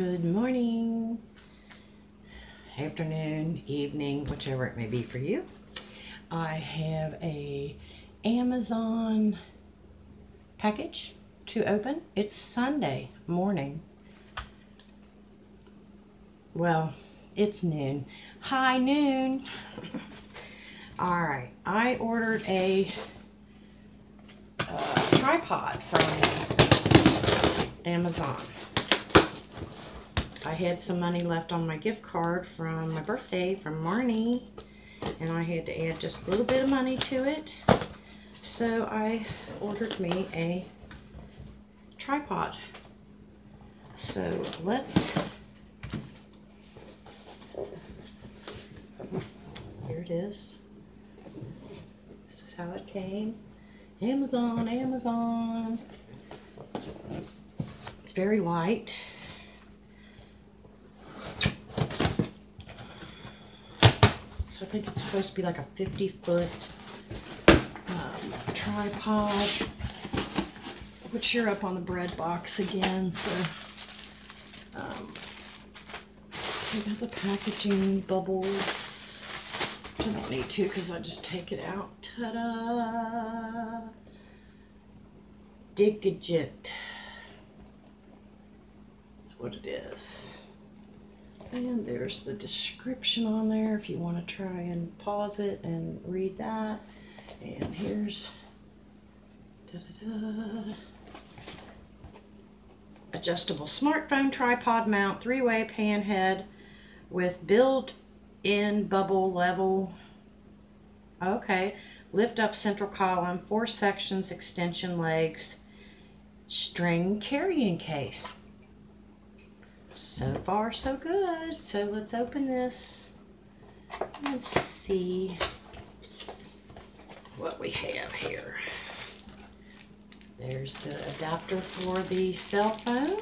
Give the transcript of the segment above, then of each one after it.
Good morning, afternoon, evening, whichever it may be for you. I have a Amazon package to open. It's Sunday morning. Well, it's noon. High noon. All right, I ordered a uh, tripod from Amazon. I had some money left on my gift card from my birthday from Marnie, and I had to add just a little bit of money to it. So I ordered me a tripod. So let's, here it is. This is how it came. Amazon, Amazon. It's very light. So I think it's supposed to be like a 50 foot um, tripod. Which you're up on the bread box again, so um, take out the packaging bubbles. I don't need to because I just take it out. Ta-da! Digigit. That's what it is. And there's the description on there if you want to try and pause it and read that. And here's da -da -da, adjustable smartphone tripod mount, three-way pan head with built-in bubble level. Okay, lift up central column, four sections, extension legs, string carrying case. So far, so good. So let's open this and see what we have here. There's the adapter for the cell phone,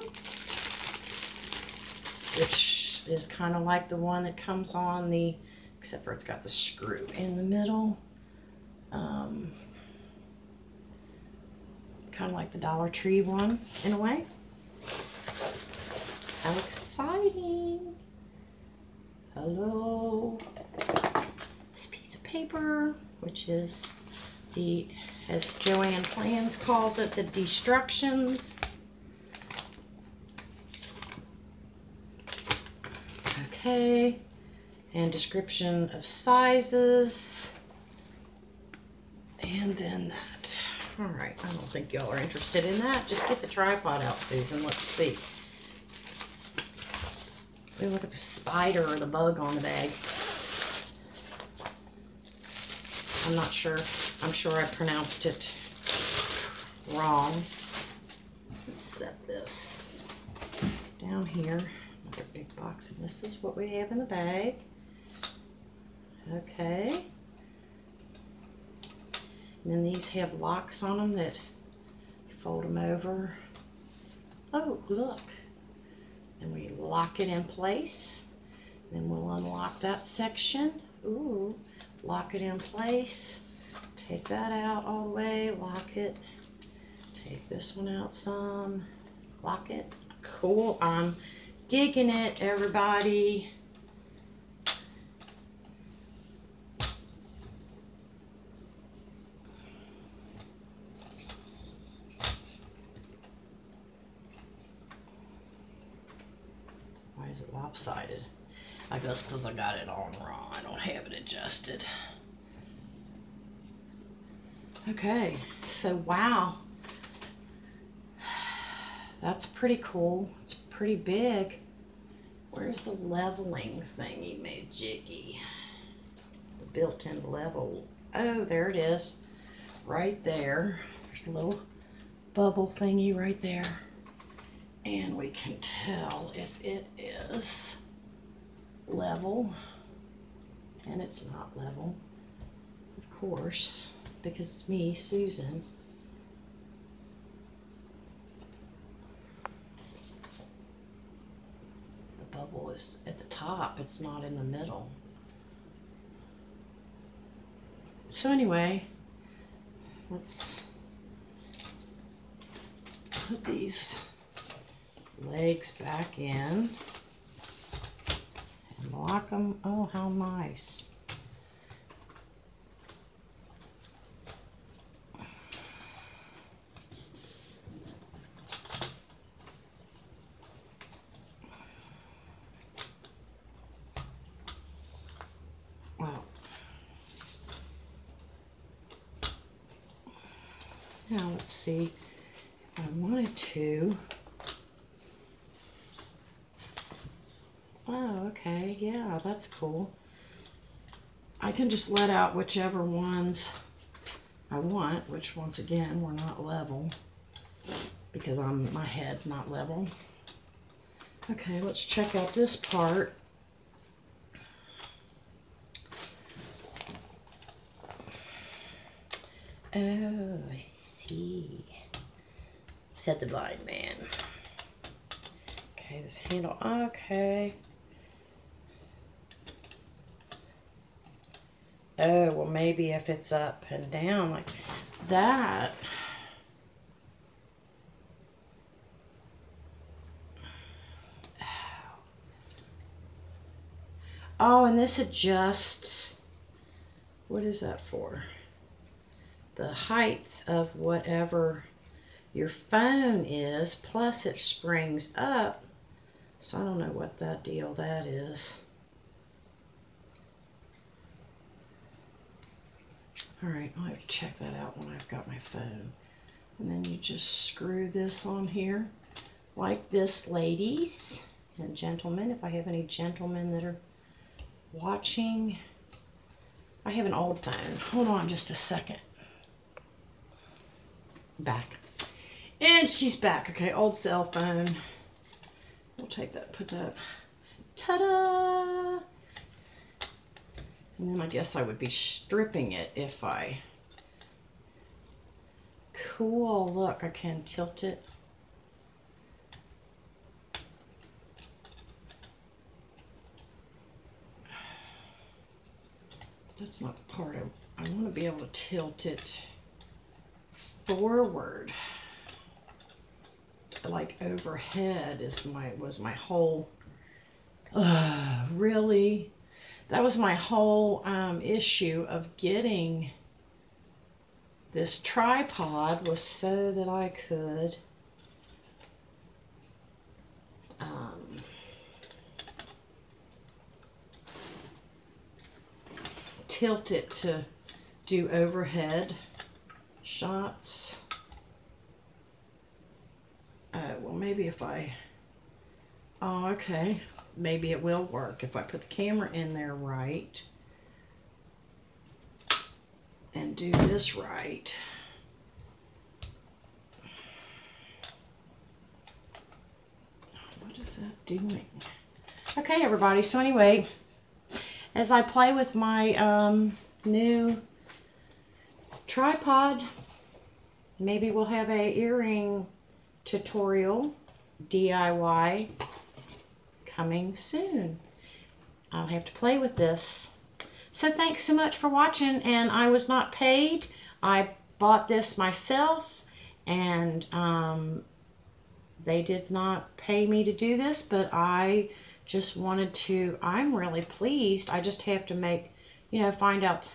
which is kind of like the one that comes on the, except for it's got the screw in the middle. Um, kind of like the Dollar Tree one in a way. How exciting! Hello. This piece of paper, which is the, as Joanne Plans calls it, the destructions. Okay. And description of sizes. And then that. All right, I don't think y'all are interested in that. Just get the tripod out, Susan. Let's see. Let look at the spider or the bug on the bag. I'm not sure. I'm sure I pronounced it wrong. Let's set this down here. Another big box, and this is what we have in the bag. Okay. And then these have locks on them that fold them over. Oh, look. Lock it in place. Then we'll unlock that section. Ooh, lock it in place. Take that out all the way, lock it. Take this one out some, lock it. Cool, I'm digging it, everybody. Is it lopsided? I guess because I got it on wrong. I don't have it adjusted. Okay, so wow. That's pretty cool. It's pretty big. Where's the leveling thingy made jiggy? The built-in level. Oh, there it is. Right there. There's a little bubble thingy right there. And we can tell if it is level. And it's not level, of course, because it's me, Susan. The bubble is at the top, it's not in the middle. So anyway, let's put these legs back in and lock them. Oh, how nice. Wow. Now let's see if I wanted to. Oh, okay. Yeah, that's cool. I can just let out whichever ones I want, which once again, were not level because I'm my head's not level. Okay, let's check out this part. Oh, I see. Said the blind man. Okay, this handle. Okay. Oh, well, maybe if it's up and down like that. Oh, and this adjusts. What is that for? The height of whatever your phone is, plus it springs up. So I don't know what that deal that is. All right, I'll have to check that out when I've got my phone. And then you just screw this on here like this, ladies and gentlemen. If I have any gentlemen that are watching, I have an old phone. Hold on just a second. Back. And she's back. Okay, old cell phone. We'll take that, put that. Ta-da! And then I guess I would be stripping it if I... Cool, look, I can tilt it. That's not the part I, I want to be able to tilt it forward like overhead is my was my whole uh, really that was my whole um, issue of getting this tripod was so that I could um, tilt it to do overhead shots. Uh, well, maybe if I, oh, okay maybe it will work if I put the camera in there right and do this right. What is that doing? Okay, everybody. So anyway, as I play with my um, new tripod, maybe we'll have a earring tutorial DIY coming soon. I'll have to play with this. So thanks so much for watching and I was not paid. I bought this myself and um, they did not pay me to do this but I just wanted to, I'm really pleased. I just have to make, you know, find out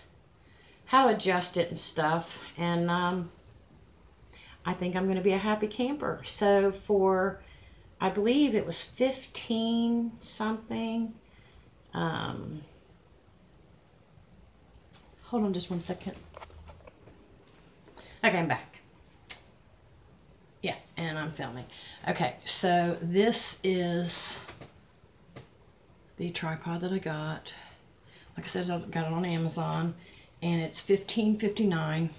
how to adjust it and stuff and um, I think I'm going to be a happy camper. So for I believe it was 15 something. Um, hold on just one second. Okay, I'm back. Yeah, and I'm filming. Okay, so this is the tripod that I got. Like I said, I got it on Amazon, and it's $15.59,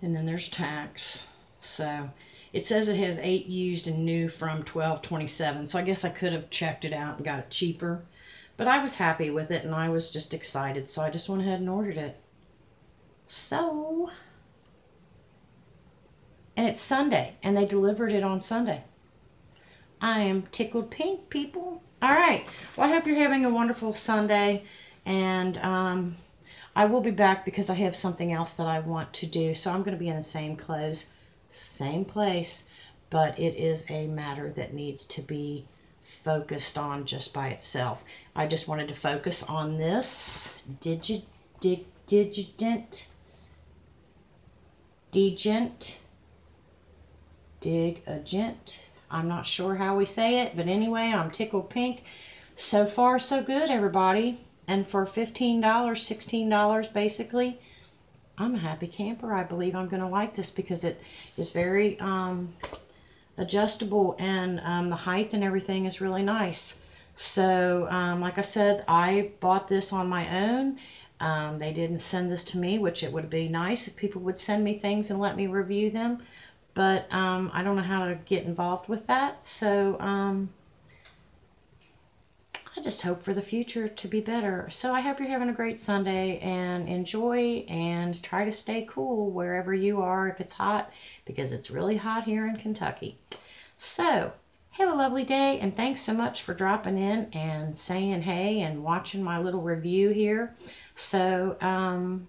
and then there's tax. So it says it has eight used and new from 1227, so I guess I could have checked it out and got it cheaper. But I was happy with it and I was just excited, so I just went ahead and ordered it. So, and it's Sunday, and they delivered it on Sunday. I am tickled pink, people. All right. Well, I hope you're having a wonderful Sunday, and um, I will be back because I have something else that I want to do. So I'm going to be in the same clothes same place. but it is a matter that needs to be focused on just by itself. I just wanted to focus on this digit, dig, digident, digent, dig agent. I'm not sure how we say it, but anyway, I'm tickled pink. So far, so good, everybody. And for $15, $16 basically, I'm a happy camper. I believe I'm going to like this because it is very um, adjustable and um, the height and everything is really nice. So, um, like I said, I bought this on my own. Um, they didn't send this to me, which it would be nice if people would send me things and let me review them. But um, I don't know how to get involved with that. So, um, I just hope for the future to be better. So I hope you're having a great Sunday and enjoy and try to stay cool wherever you are if it's hot because it's really hot here in Kentucky. So have a lovely day and thanks so much for dropping in and saying hey and watching my little review here. So um,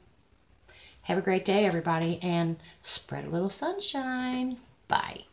have a great day everybody and spread a little sunshine. Bye.